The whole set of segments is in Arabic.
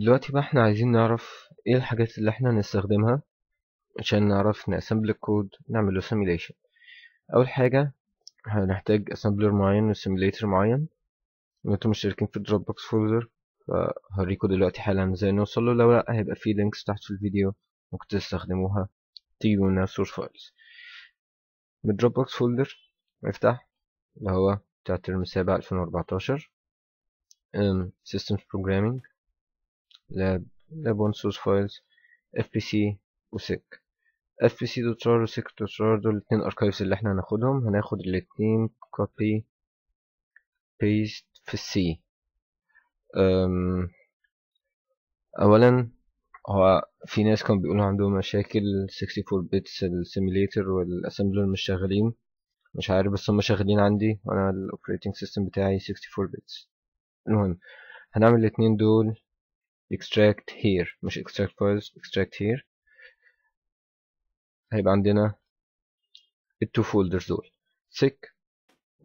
دلوقتي بقى إحنا عايزين نعرف إيه الحاجات اللي إحنا هنستخدمها عشان نعرف ن assemble ال code نعمل له simulation. أول حاجة هنحتاج assembler معين و simulator معين. أنتوا مشتركين في ال Dropbox folder فهوريكم دلوقتي حالا إزاي نوصل له لو لأ هيبقى في links تحت في الفيديو ممكن تستخدموها تجيبوا منها source files. من ال Dropbox folder افتح اللي هو بتاع الترم السابع 2014 um, systems programming. Lab lab 1 source files fpc و sic fpc.rar و sic.rar دول الاتنين archives اللي إحنا هناخدهم. هناخد الاتنين copy paste في ال C اولا هو في ناس كانوا بيقولوا عندهم مشاكل 64 bits ال simulator وال assembler مش شغالين. مش عارف بس هم شغالين عندي وأنا ال operating system بتاعي 64 bits المهم هنعمل الاتنين دول extract here. مش extract files extract here. هيبقى عندنا ال two folders دول. sic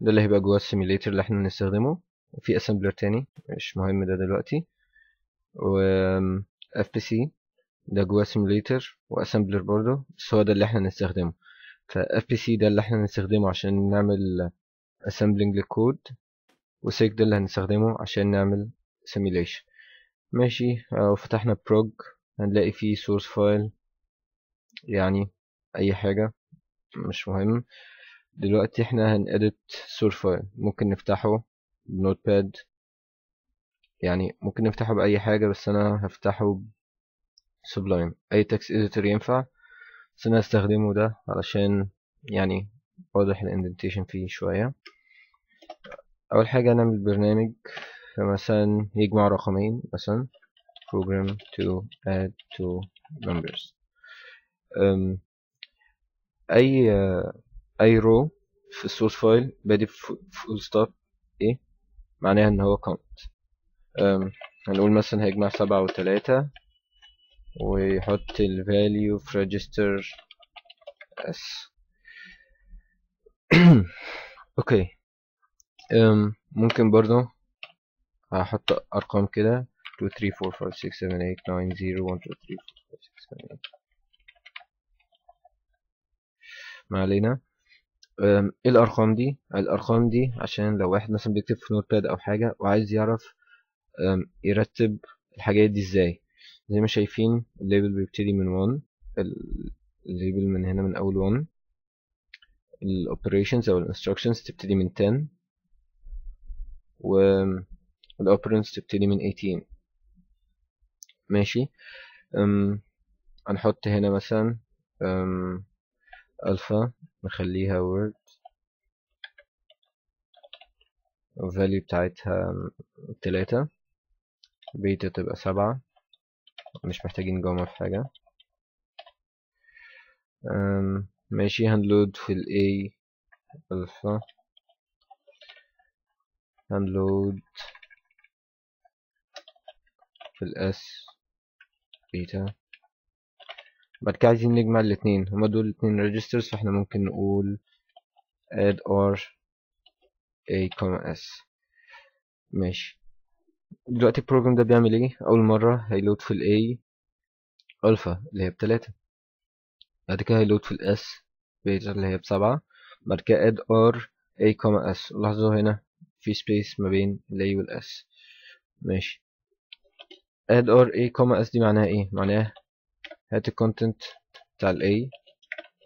ده اللي هيبقى جوه ال simulator اللي إحنا هنستخدمه. وفي assembler تاني مش مهم ده دلوقتي. و fpc ده جوه simulator و assembler برضه بس هو ده اللي إحنا هنستخدمه. ف fpc ده اللي إحنا هنستخدمه عشان نعمل assembling للكود وسيك ده اللي هنستخدمه عشان نعمل simulation. ماشي لو فتحنا بروج هنلاقي فيه source file يعني أي حاجة مش مهم. دلوقتي إحنا هنedit source file ممكن نفتحه بنوت باد يعني ممكن نفتحه بأي حاجة بس أنا هفتحه sublime. أي text editor ينفع بس أنا هستخدمه ده علشان يعني واضح ال indentation فيه شوية. أول حاجة نعمل برنامج. فمثلا يجمع رقمين مثلا program to add two numbers. um, أي أي row في ال source file بادئ ب full stop إيه؟ معناها إن هو comment. هنقول مثلا هيجمع سبعة وتلاتة ويحط ال value في register s. okay. um, ممكن برضو هحط أرقام كده. 2 3 4 5 6 7 8 9 0 1 2 3 4 5 6 7 8 ما علينا. إيه الأرقام دي؟ الأرقام دي عشان لو واحد مثلا بيكتب في Notepad أو حاجة وعايز يعرف يرتب الحاجات دي إزاي. زي ما شايفين ال label بيبتدي من 1 ال label من هنا من أول 1 ال operations أو ال instructions تبتدي من 10 و ال operands تبتدي من 18 ماشي؟ أم هنحط هنا مثلا أم ألفا نخليها word. value بتاعتها تلاتة. بيتا تبقى سبعة. مش محتاجين جوامع في حاجة. ماشي هنلود في ال A ألفا. هنلود في ال S بيتا بعد كده عايزين نجمع الاتنين هما دول الاتنين registers فاحنا ممكن نقول add r a s. ماشي. دلوقتي ال program ده بيعمل إيه؟ أول مرة هي load في ال a alpha اللي هي بتلاتة بعد كده هي load في ال s beta اللي هي بسبعة بعد كده add r a s. لاحظوا هنا في space ما بين ال a وال s. ماشي. Add r a s دي معناها إيه؟ معناها هات ال content بتاع ال A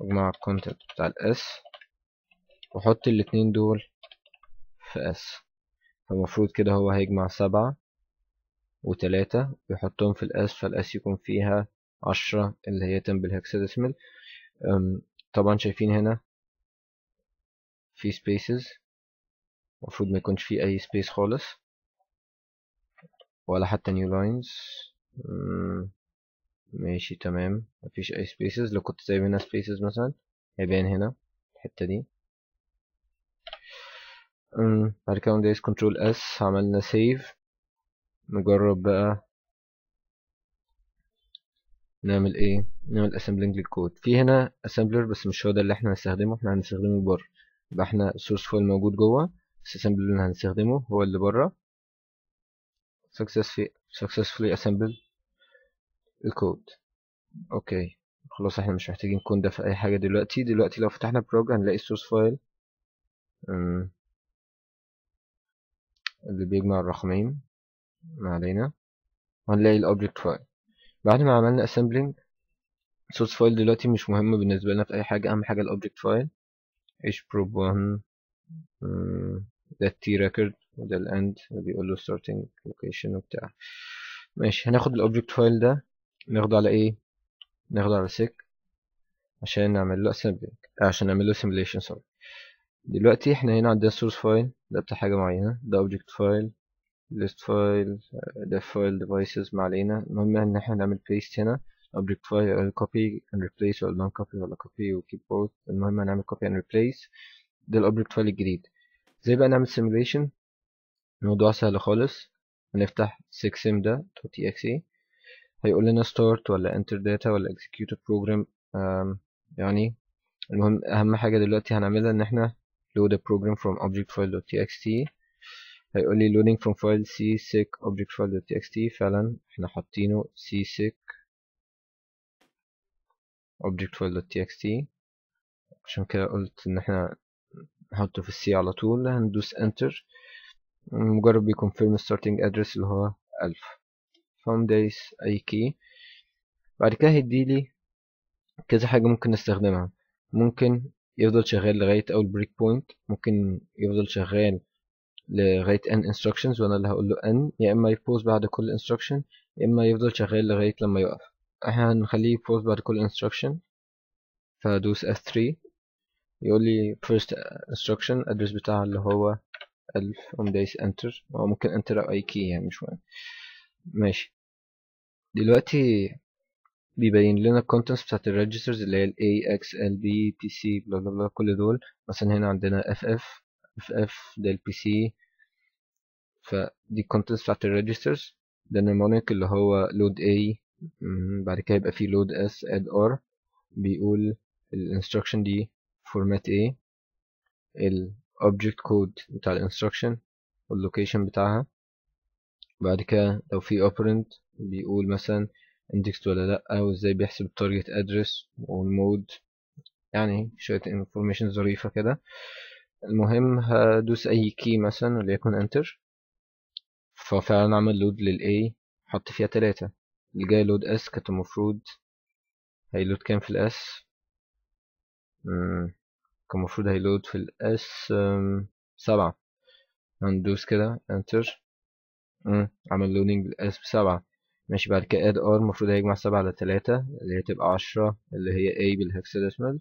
واجمع الكونتنت بتاع ال S وحط الاتنين دول في S. فالمفروض كده هو هيجمع سبعة وتلاتة ويحطهم في ال S فال S يكون فيها عشرة اللي هي تم هكساديسمال طبعا شايفين هنا في spaces. المفروض ما يكونش في أي space خالص. ولا حتى new lines. ماشي تمام. مفيش أي spaces لو كنت سايب هنا spaces مثلا هيبان هنا الحتة دي. بعد كده ندوس control S عملنا save نجرب بقى نعمل إيه؟ نعمل assembling لل code في هنا assembler بس مش هو ده اللي إحنا هنستخدمه. إحنا هنستخدمه بره. يبقى إحنا ال source file موجود جوه بس ال assembler اللي هنستخدمه هو اللي بره. Successfully assemble ال code okay خلاص إحنا مش محتاجين كود ده في أي حاجة دلوقتي. دلوقتي لو فتحنا prog هنلاقي ال source file اللي بيجمع الرقمين ما علينا. وهنلاقي ال object file بعد ما عملنا assembling source file دلوقتي مش مهم بالنسبة لنا في أي حاجة. أهم حاجة ال object file hprobe 1 ده ال T record وده ال end بيقول له starting location وبتاع. ماشي هناخد ال object file ده. ناخده على إيه ناخده على sic عشان نعمل له assembling عشان نعمل له simulation sorry. دلوقتي إحنا هنا عندنا source file ده بتاع حاجة معينة. ده object file list file ده file devices ما علينا. المهم إن إحنا نعمل paste هنا. object file copy and replace ولا non copy ولا copy و keep both المهم هنعمل copy and replace. ده ال object file الجديد. إزاي بقى نعمل simulation الموضوع سهل خالص هنفتح sicsim ده .exe هيقول لنا start ولا enter data ولا execute a program يعني المهم اهم حاجة دلوقتي هنعملها ان إحنا load a program from object file.txt هيقول لي loading from file c sic object file.txt فعلا إحنا حاطينه c sic object file.txt عشان كده قلت ان إحنا نحطه في ال C على طول هندوس enter. مجرد بي confirm starting address اللي هو ألف. فهم دايس أي key بعد كده هيديلي كذا حاجة ممكن نستخدمها. ممكن يفضل شغال لغاية أول break point ممكن يفضل شغال لغاية n instructions وأنا اللي هقول له n يا إما ي pause بعد كل instruction يا إما يفضل شغال لغاية لما يقف. إحنا هنخليه ي pause بعد كل instruction. فادوس F3 يقول لي first instruction address بتاعها اللي هو ألف أقوم دايس enter. أو ممكن enter أو أي key يعني مش مهم. ماشي. دلوقتي بيبين لنا ال contents بتاعت ال registers اللي هي ال A X L B P C بلا بلا بلا كل دول. مثلا هنا عندنا F F F F ده ال P C. فدي ال contents بتاعت ال registers ده ال mnemonic اللي هو load A بعد كده يبقى فيه load S add R بيقول ال instruction دي format A ال object code بتاع ال instruction وال location بتاعها. بعد كده لو في operand بيقول مثلا indexed ولا لأ وإزاي بيحسب target address وال mode يعني شوية information ظريفة كده. المهم هدوس أي key مثلا وليكن enter. ففعلا عمل load لل A حط فيها تلاتة. اللي جاي load S كانت المفروض هي load كام في ال S كان المفروض هي load في ال S سبعة هندوس كده enter عمل loading S بسبعة ماشي بعد كده add r المفروض هيجمع سبعة على تلاتة اللي هي تبقى عشرة اللي هي a بال hexadecimal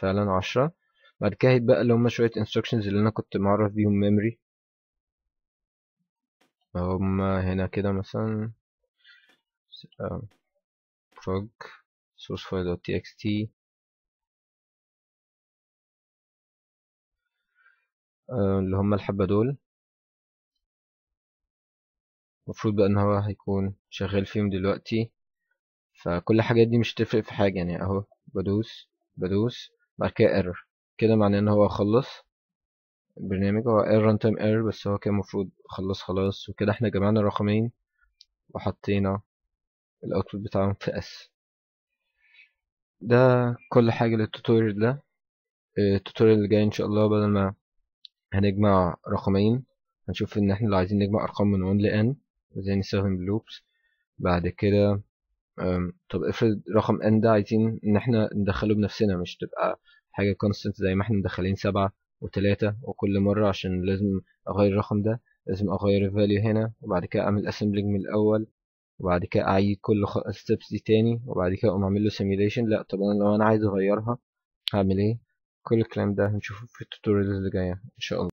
فعلا عشرة بعد كده هيتبقى اللي هما شوية instructions اللي أنا كنت معرف بيهم memory. هما هنا كده مثلا prog source file.txt اللي هما الحبة دول. المفروض بقى إن هو هيكون شغال فيهم دلوقتي. فكل الحاجات دي مش تفرق في حاجة يعني أهو بدوس بدوس بعد كده error كده معناه إن هو خلص البرنامج. هو error runtime error بس هو كان المفروض خلص خلاص. وكده إحنا جمعنا الرقمين وحطينا ال output بتاعهم في S ده كل حاجة لل tutorial ده. ال tutorial اللي جاي إن شاء الله بدل ما هنجمع رقمين. هنشوف إن إحنا لو عايزين نجمع أرقام من 1 ل n إزاي نستخدم ال loops بعد كده طب افرض رقم n ده عايزين إن إحنا ندخله بنفسنا مش تبقى حاجة constant زي ما إحنا مدخلين سبعة وتلاتة وكل مرة عشان لازم أغير الرقم ده لازم أغير ال value هنا وبعد كده أعمل assembling من الأول وبعد كده أعيد كل steps دي تاني وبعد كده أقوم أعمل له simulation. لا طب أنا لو أنا عايز أغيرها هعمل إيه؟ كل الكلام ده هنشوفه في ال tutorials اللي جاية إن شاء الله.